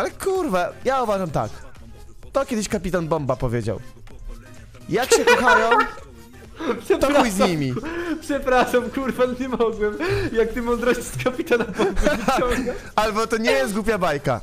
Ale kurwa, ja uważam tak. To kiedyś kapitan Bomba powiedział. Jak się kochają, to chuj z nimi. Przepraszam, kurwa, nie mogłem. Jak ty mądrość z kapitana Bomby wyciągasz. Albo to nie jest głupia bajka.